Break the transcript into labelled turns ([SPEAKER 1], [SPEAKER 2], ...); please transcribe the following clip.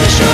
[SPEAKER 1] the show.